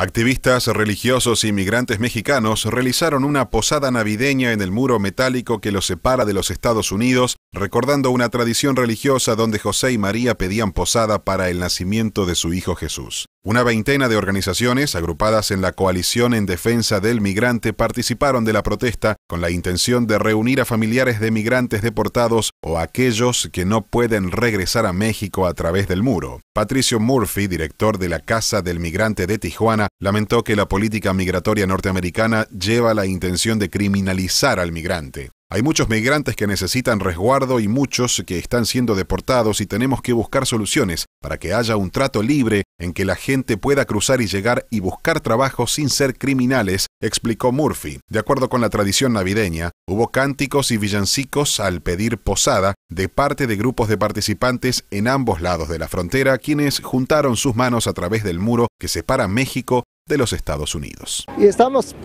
Activistas religiosos y migrantes mexicanos realizaron una posada navideña en el muro metálico que los separa de los Estados Unidos, recordando una tradición religiosa donde José y María pedían posada para el nacimiento de su hijo Jesús. Una veintena de organizaciones agrupadas en la Coalición en Defensa del Migrante participaron de la protesta con la intención de reunir a familiares de migrantes deportados o aquellos que no pueden regresar a México a través del muro. Patricio Murphy, director de la Casa del Migrante de Tijuana, lamentó que la política migratoria norteamericana lleva la intención de criminalizar al migrante. Hay muchos migrantes que necesitan resguardo y muchos que están siendo deportados y tenemos que buscar soluciones para que haya un trato libre en que la gente pueda cruzar y llegar y buscar trabajo sin ser criminales, explicó Murphy. De acuerdo con la tradición navideña, hubo cánticos y villancicos al pedir posada de parte de grupos de participantes en ambos lados de la frontera, quienes juntaron sus manos a través del muro que separa México de los Estados Unidos. Y estamos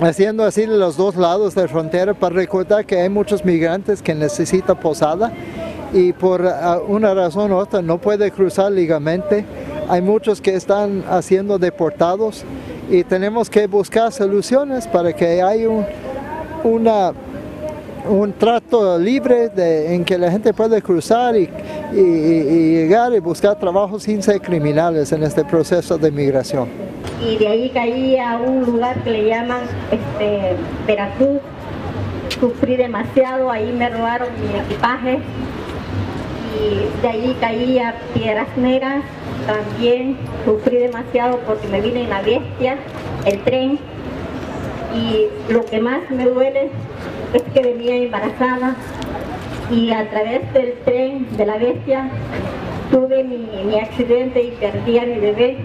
haciendo así los dos lados de la frontera para recordar que hay muchos migrantes que necesitan posada y por ah, una razón u otra no puede cruzar legalmente. Hay muchos que están siendo deportados y tenemos que buscar soluciones para que haya un, una un trato libre en que la gente puede cruzar y, llegar y buscar trabajo sin ser criminales en este proceso de migración. Y de ahí caí a un lugar que le llaman este, Veracruz. Sufrí demasiado, ahí me robaron mi equipaje y de ahí caí a Piedras Negras. También sufrí demasiado porque me vine en la bestia, el tren. Y lo que más me duele es que venía embarazada y a través del tren de la bestia tuve mi, mi accidente y perdí a mi bebé